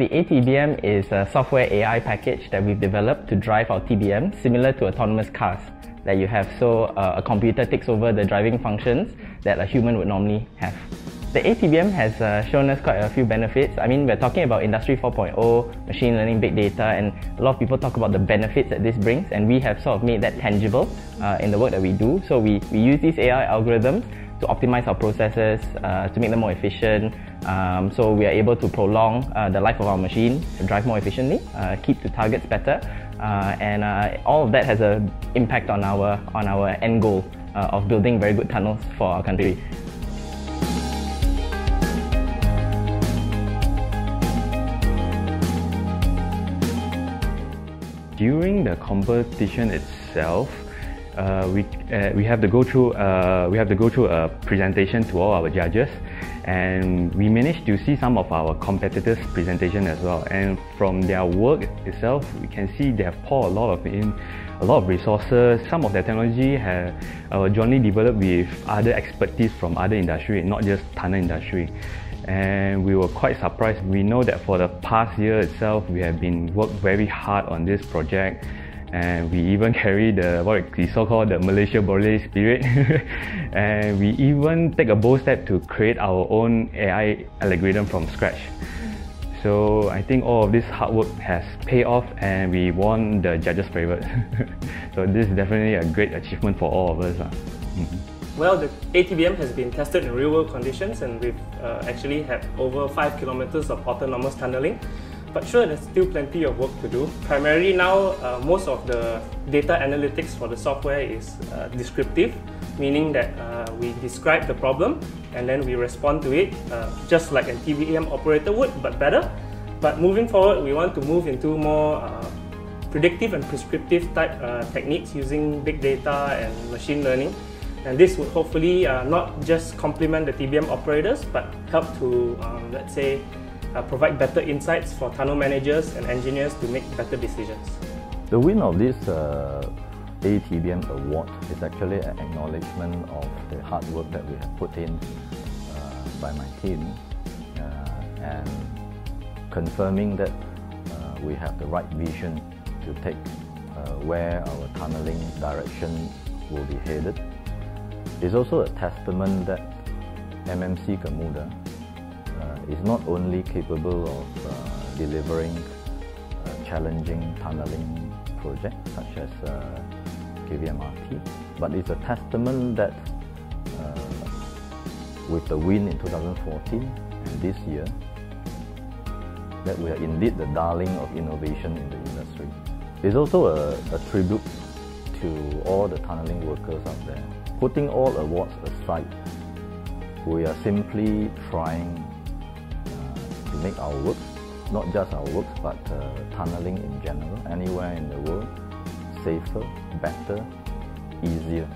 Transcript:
The ATBM is a software AI package that we've developed to drive our TBM, similar to autonomous cars that you have. So uh, a computer takes over the driving functions that a human would normally have. The ATBM has uh, shown us quite a few benefits. I mean, we're talking about Industry 4.0, machine learning, big data, and a lot of people talk about the benefits that this brings, and we have sort of made that tangible uh, in the work that we do. So we, we use these AI algorithms to optimize our processes, uh, to make them more efficient. Um, so we are able to prolong uh, the life of our machine, drive more efficiently, uh, keep to targets better, uh, and uh, all of that has an impact on our on our end goal uh, of building very good tunnels for our country. During the competition itself, uh, we uh, we have to go through uh, we have to go through a presentation to all our judges, and we managed to see some of our competitors' presentation as well. And from their work itself, we can see they have poured a lot of in a lot of resources. Some of their technology have uh, jointly developed with other expertise from other industry, not just tunnel industry and we were quite surprised. We know that for the past year itself, we have been worked very hard on this project and we even carry the what we so-called the Malaysia Boleh spirit and we even take a bold step to create our own AI algorithm from scratch. So I think all of this hard work has paid off and we won the judges' favourite. so this is definitely a great achievement for all of us. Mm-hmm. Well, the ATBM has been tested in real-world conditions and we've uh, actually had over 5 kilometers of autonomous tunneling but sure, there's still plenty of work to do. Primarily now, uh, most of the data analytics for the software is uh, descriptive, meaning that uh, we describe the problem and then we respond to it uh, just like an TBM operator would, but better. But moving forward, we want to move into more uh, predictive and prescriptive type techniques using big data and machine learning. And this would hopefully not just complement the TBM operators, but help to, um, let's say, uh, provide better insights for tunnel managers and engineers to make better decisions. The win of this uh, ATBM award is actually an acknowledgement of the hard work that we have put in uh, by my team uh, and confirming that uh, we have the right vision to take uh, where our tunneling direction will be headed. It's also a testament that MMC Gamuda is not only capable of uh, delivering challenging tunneling projects such as uh, KVMRT, but it's a testament that uh, with the win in 2014 and this year, that we are indeed the darling of innovation in the industry. It's also a, a tribute to all the tunneling workers out there. Putting all awards aside, we are simply trying to make our works, not just our works, but uh, tunneling in general, anywhere in the world, safer, better, easier.